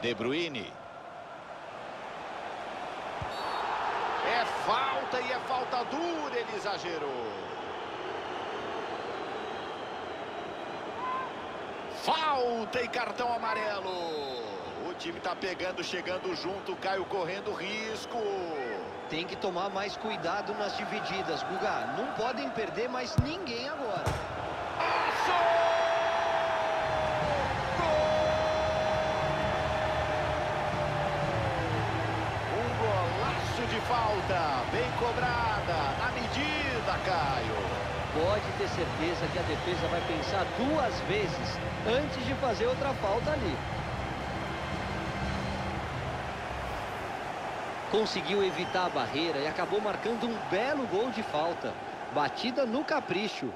De Bruyne. É falta e é falta dura, ele exagerou. Falta e cartão amarelo. O time está pegando, chegando junto, Caio correndo risco. Tem que tomar mais cuidado nas divididas, Guga. Não podem perder mais ninguém agora. Um golaço de falta, bem cobrada, na medida, Caio. Pode ter certeza que a defesa vai pensar duas vezes antes de fazer outra falta ali. Conseguiu evitar a barreira e acabou marcando um belo gol de falta. Batida no capricho.